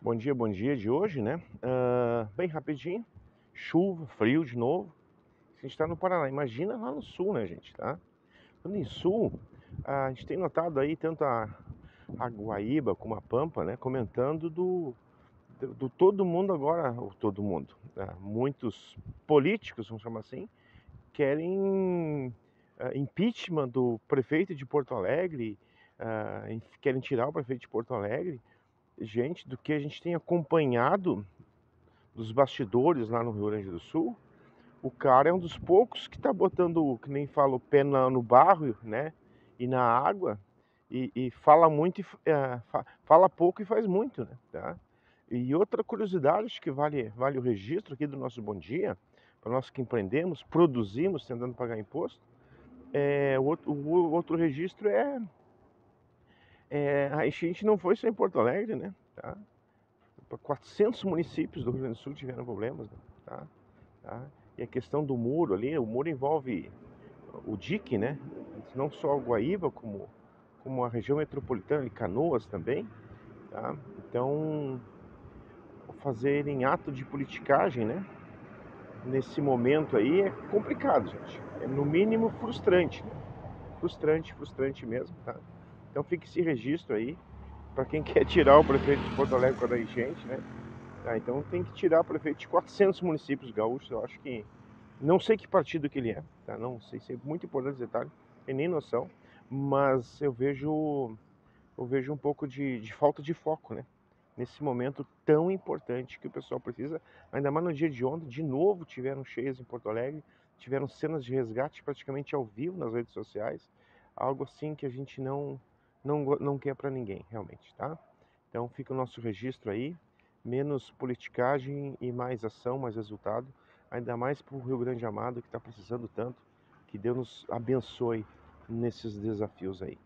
Bom dia, bom dia de hoje, né? Uh, bem rapidinho, chuva, frio de novo. A gente está no Paraná, imagina lá no sul, né, gente? Tá? Quando em sul, a gente tem notado aí tanto a, a Guaíba como a Pampa, né, comentando do, do, do todo mundo agora, ou todo mundo, né? muitos políticos, vamos chamar assim, querem uh, impeachment do prefeito de Porto Alegre, uh, querem tirar o prefeito de Porto Alegre gente, do que a gente tem acompanhado dos bastidores lá no Rio Grande do Sul, o cara é um dos poucos que está botando, que nem fala, o pé no barro, né? E na água, e, e fala muito, e, é, fala pouco e faz muito, né? Tá? E outra curiosidade, acho que vale, vale o registro aqui do nosso Bom Dia, para nós que empreendemos, produzimos, tentando pagar imposto, é, o, outro, o outro registro é é, a enchente não foi só em Porto Alegre, né? Tá? 400 municípios do Rio Grande do Sul tiveram problemas, né? tá? tá? E a questão do muro ali, o muro envolve o dique, né? Não só o Guaíba, como, como a região metropolitana de Canoas também, tá? Então, fazer em ato de politicagem, né? Nesse momento aí é complicado, gente. É no mínimo frustrante, né? Frustrante, frustrante mesmo, tá? Então fique esse registro aí para quem quer tirar o prefeito de Porto Alegre quando a enchente, né? Ah, então tem que tirar o prefeito de 400 municípios gaúchos. Eu acho que não sei que partido que ele é, tá? Não sei, sei muito importante esse detalhe, tem nem noção, mas eu vejo eu vejo um pouco de, de falta de foco, né? Nesse momento tão importante que o pessoal precisa, ainda mais no dia de ontem, de novo tiveram cheias em Porto Alegre, tiveram cenas de resgate praticamente ao vivo nas redes sociais, algo assim que a gente não não, não quer para ninguém, realmente, tá? Então fica o nosso registro aí, menos politicagem e mais ação, mais resultado, ainda mais para o Rio Grande Amado que está precisando tanto, que Deus nos abençoe nesses desafios aí.